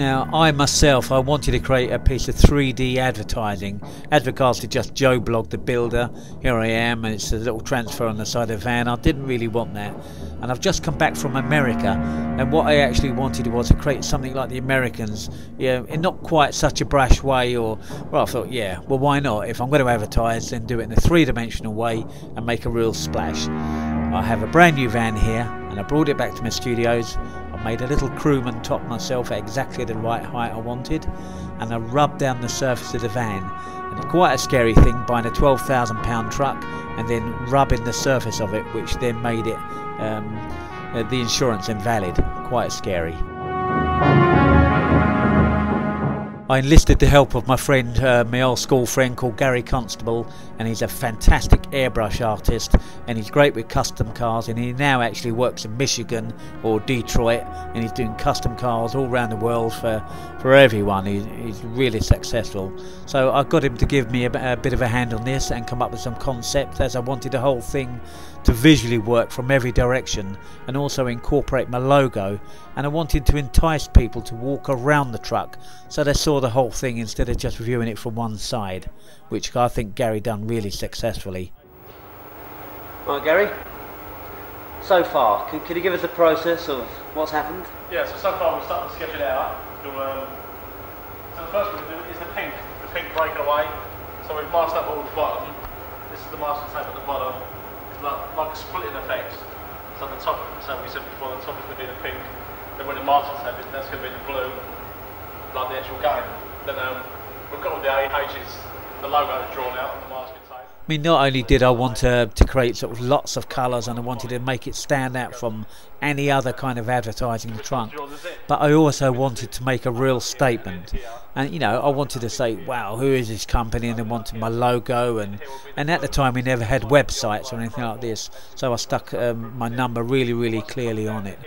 Now, I myself, I wanted to create a piece of 3D advertising. To just Joe Blog, the builder, here I am, and it's a little transfer on the side of the van. I didn't really want that. And I've just come back from America, and what I actually wanted was to create something like the Americans, know, in not quite such a brash way, or, well, I thought, yeah, well, why not? If I'm going to advertise, then do it in a three dimensional way and make a real splash. I have a brand new van here, and I brought it back to my studios made a little crewman top myself at exactly the right height I wanted and I rubbed down the surface of the van. And quite a scary thing buying a 12,000 pound truck and then rubbing the surface of it which then made it um, uh, the insurance invalid. Quite scary I enlisted the help of my friend, uh, my old school friend called Gary Constable, and he's a fantastic airbrush artist, and he's great with custom cars, and he now actually works in Michigan or Detroit, and he's doing custom cars all around the world for, for everyone. He, he's really successful. So I got him to give me a, a bit of a hand on this and come up with some concepts as I wanted the whole thing to visually work from every direction and also incorporate my logo and I wanted to entice people to walk around the truck so they saw the whole thing instead of just viewing it from one side which I think Gary done really successfully. Right Gary, so far can, can you give us a process of what's happened? Yeah, so so far we're starting to sketch it out. Um, so the first thing we do is the pink, the pink breaking away. So we've masked up all the bottom. This is the master tape at the bottom like, like splitting effect. So the top, so we said before, the top is going to be the pink, then when the margins have it, that's going to be the blue, like the actual game. Then um, we've got all the AHs, the logo drawn out on the masking tape. I mean, not only did I want to, to create sort of lots of colours and I wanted to make it stand out from any other kind of advertising trunk, but I also wanted to make a real statement. And you know, I wanted to say, "Wow, who is this company?" And I wanted my logo, and and at the time we never had websites or anything like this, so I stuck um, my number really, really clearly on it.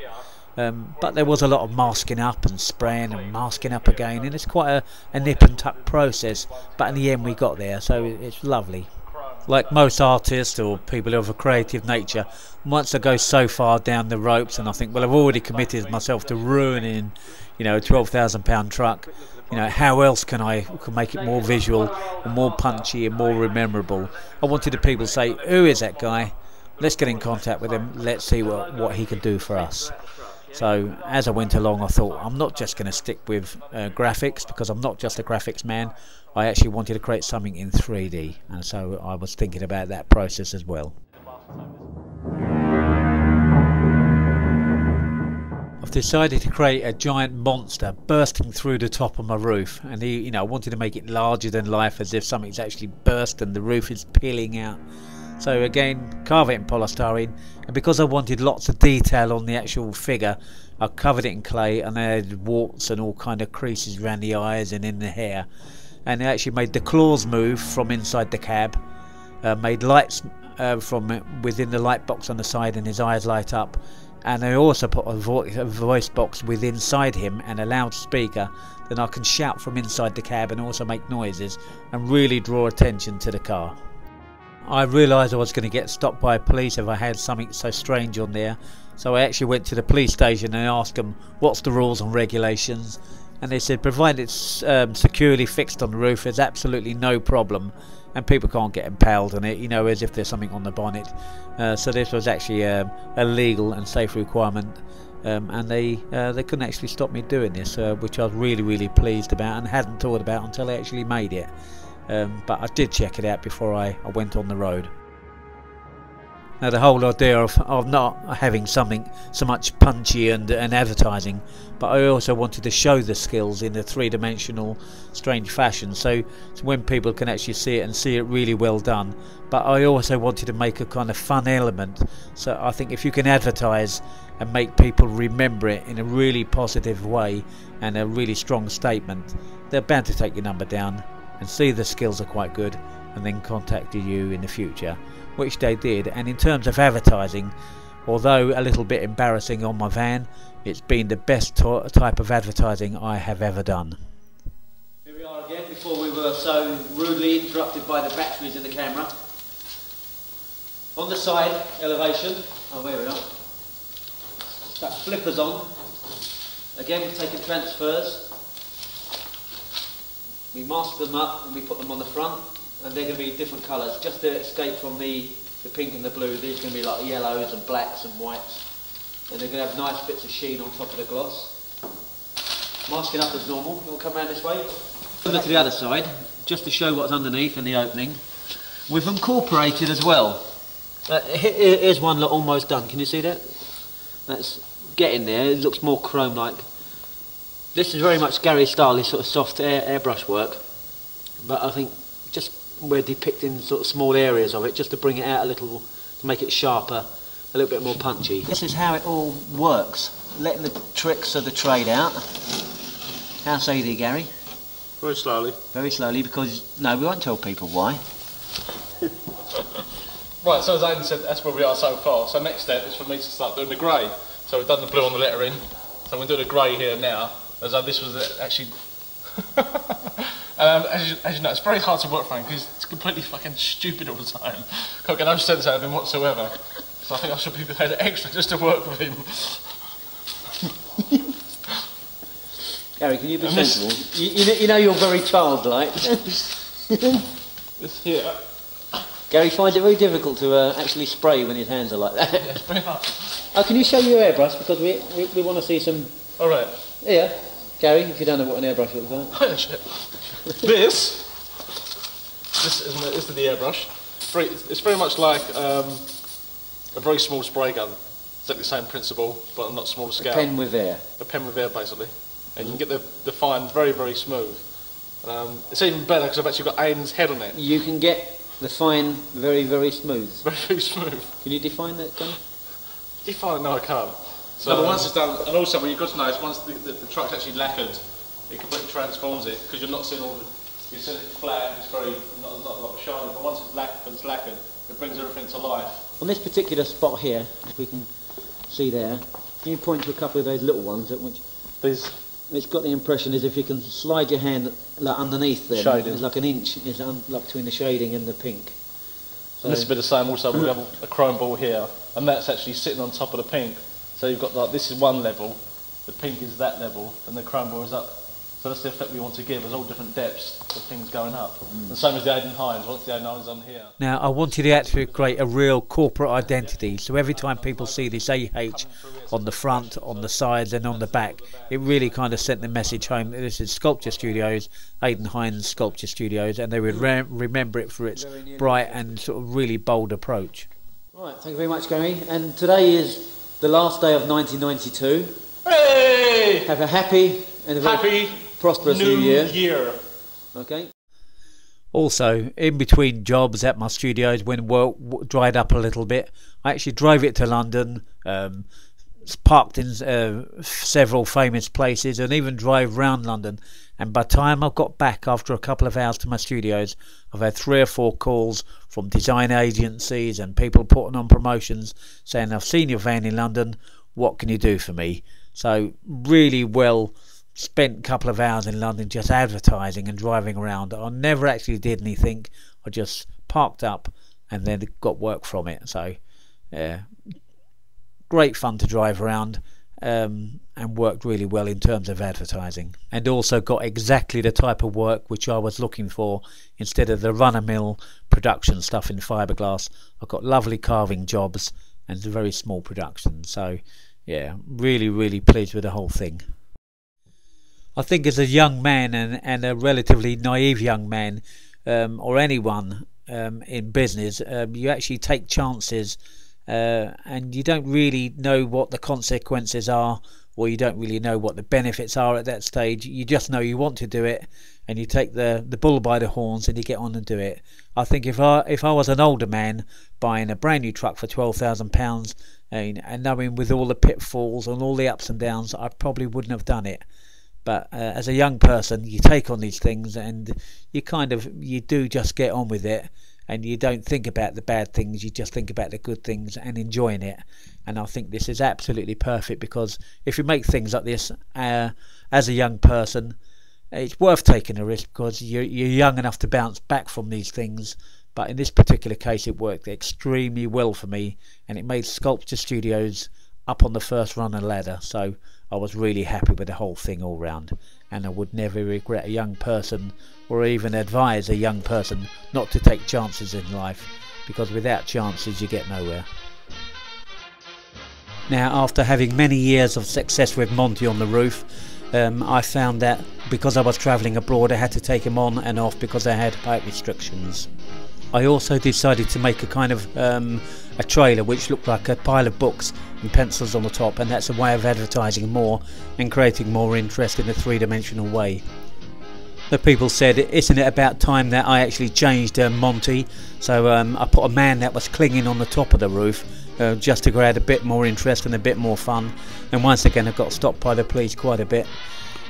Um, but there was a lot of masking up and spraying and masking up again, and it's quite a, a nip and tuck process. But in the end, we got there, so it's lovely like most artists or people of a creative nature, once I go so far down the ropes and I think, well, I've already committed myself to ruining, you know, a twelve thousand pound truck. You know, how else can I can make it more visual and more punchy and more memorable? I wanted the people to say, who is that guy? Let's get in contact with him. Let's see what what he can do for us. So as I went along, I thought I'm not just going to stick with uh, graphics because I'm not just a graphics man. I actually wanted to create something in 3D, and so I was thinking about that process as well. I've decided to create a giant monster bursting through the top of my roof, and he, you know, I wanted to make it larger than life, as if something's actually burst and the roof is peeling out. So again, carve it in polystyrene, and because I wanted lots of detail on the actual figure, I covered it in clay and I added warts and all kind of creases around the eyes and in the hair. And I actually made the claws move from inside the cab, uh, made lights uh, from within the light box on the side and his eyes light up. And I also put a, vo a voice box with inside him and a loudspeaker then I can shout from inside the cab and also make noises and really draw attention to the car. I realised I was going to get stopped by police if I had something so strange on there. So I actually went to the police station and asked them what's the rules and regulations. And they said, provided it's um, securely fixed on the roof, there's absolutely no problem. And people can't get impaled on it, you know, as if there's something on the bonnet. Uh, so this was actually um, a legal and safe requirement. Um, and they uh, they couldn't actually stop me doing this, uh, which I was really really pleased about and hadn't thought about until I actually made it. Um, but I did check it out before I, I went on the road. Now the whole idea of, of not having something so much punchy and, and advertising, but I also wanted to show the skills in a three-dimensional, strange fashion, so, so when people can actually see it and see it really well done. But I also wanted to make a kind of fun element, so I think if you can advertise and make people remember it in a really positive way and a really strong statement, they're bound to take your number down and see the skills are quite good and then contacted you in the future which they did. And in terms of advertising although a little bit embarrassing on my van it's been the best type of advertising I have ever done. Here we are again before we were so rudely interrupted by the batteries in the camera. On the side elevation, oh here we are, that flippers on, again we're taking transfers we mask them up and we put them on the front and they're going to be different colours. Just to escape from the, the pink and the blue these are going to be like yellows and blacks and whites. And they're going to have nice bits of sheen on top of the gloss. Masking up as normal. We'll come around this way? Over to the other side just to show what's underneath in the opening. We've incorporated as well. Uh, here's one look almost done. Can you see that? That's getting there. It looks more chrome like this is very much Gary style, this sort of soft air, airbrush work. But I think just we're depicting sort of small areas of it, just to bring it out a little, to make it sharper, a little bit more punchy. This is how it all works, letting the tricks of the trade out. How say thee, Gary? Very slowly. Very slowly, because no, we won't tell people why. Right, so as Aden said, that's where we are so far. So next step is for me to start doing the grey. So we've done the blue on the lettering. So we're doing the grey here now, as though this was actually... um, as, you, as you know, it's very hard to work for him because it's completely fucking stupid all the time. Can't get no sense out of him whatsoever. So I think I should be paid extra just to work with him. Gary, can you be And sensible? You, you, know- you know you're very childlike. This here, Gary finds it very difficult to uh, actually spray when his hands are like that. yeah, very hard. Oh, can you show your airbrush because we, we, we want to see some All right. Yeah, Gary, if you don't know what an airbrush looks like. Shit. this, this is, this is the airbrush. Very, it's very much like um, a very small spray gun. It's like the same principle, but on a lot smaller A scale. pen with air. a pen with air basically, and you can get the, the fine very very smooth. Um, it's even better because I've actually got Aden's head on it. You can get the fine very, very smooth. Very very smooth. Can you define that, Gunnar? Define? No, I can't. So No, but once it's done, and also what you've got to know is once the, the, the truck's actually lacquered, it completely transforms it because you're not seeing all the, you're seeing it flat, it's very not, not a lot of shine. But once it's lacquered, it's lacquered, it brings everything to life. On this particular spot here, if we can see there, can you point to a couple of those little ones at which These it's got the impression as if you can slide your hand like underneath them. Shading. There's like an inch is un, like between the shading and the pink. So, And this will be the same also, we have a chrome ball here, and that's actually sitting on top of the pink. So you've got like, this is one level, the pink is that level, and the chrome ball is up. So that's the effect we want to give, there's all different depths of things going up. And same as the Aden Hynes, once the Aden Hynes on here. Now, I wanted it to create a real corporate identity. So every time people see this AH on the front, on the sides, and on the back, it really kind of sent the message home. that This is Sculpture Studios, Aden Hynes Sculpture Studios, and they would re- remember it for its bright and sort of really bold approach. Right, thank you very much, Gary. And today is the last day of 1992. Hey! Have a happy and a very Happy prosperous New new year. Year! Okay. Also, in between jobs at my studios, when work dried up a little bit, I actually drove it to London, um, parked in uh, several famous places, and even drove round London. And by the time I got back after a couple of hours to my studios, I've had three or four calls from design agencies and people putting on promotions saying, I've seen your van in London, what can you do for me? So, really well spent a couple of hours in London just advertising and driving around. I never actually did anything. I just parked up and then got work from it. So, yeah, great fun to drive around um, and worked really well in terms of advertising. And also got exactly the type of work which I was looking for instead of the run of mill production stuff in fiberglass. I got lovely carving jobs and very small production. So, yeah, really, really pleased with the whole thing. I think as a young man and, and a relatively naive young man, um, or anyone um, in business, um, you actually take chances uh, and you don't really know what the consequences are or you don't really know what the benefits are at that stage. You just know you want to do it and you take the, the bull by the horns and you get on and do it. I think if I if I was an older man buying a brand new truck for twelve thousand pounds and, and knowing with all the pitfalls and all the ups and downs, I probably wouldn't have done it but uh, as a young person you take on these things and you kind of you do just get on with it and you don't think about the bad things you just think about the good things and enjoying it. And i think this is absolutely perfect because if you make things like this uh, as a young person it's worth taking a risk because you're, you're young enough to bounce back from these things. But in this particular case it worked extremely well for me and it made sculpture studios up on the first run of ladder so I was really happy with the whole thing all round and I would never regret a young person or even advise a young person not to take chances in life because without chances you get nowhere. Now, after having many years of success with Monty on the roof, um, I found that because I was travelling abroad, I had to take him on and off because I had height restrictions. I also decided to make a kind of um, a trailer which looked like a pile of books and pencils on the top, and that's a way of advertising more and creating more interest in a three-dimensional way. The people said, "Isn't it about time that I actually changed uh, Monty?" So um, I put a man that was clinging on the top of the roof uh, just to create a bit more interest and a bit more fun. And once again, I got stopped by the police quite a bit.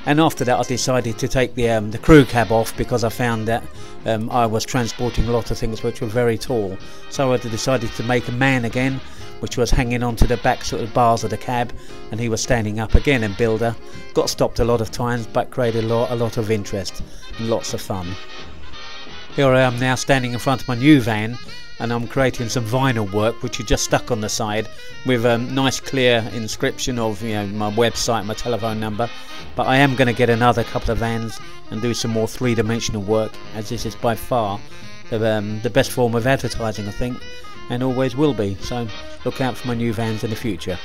And after that, I decided to take the um, the crew cab off because I found that um, I was transporting a lot of things which were very tall. So I decided to make a man again, which was hanging onto the back sort of bars of the cab, and he was standing up again. And Builder got stopped a lot of times, but created a lot, a lot of interest and lots of fun. Here I am now standing in front of my new van and I'm creating some vinyl work which are just stuck on the side with a nice clear inscription of you know my website my telephone number. But I am going to get another couple of vans and do some more three-dimensional work as this is by far the, um, the best form of advertising I think and always will be. So look out for my new vans in the future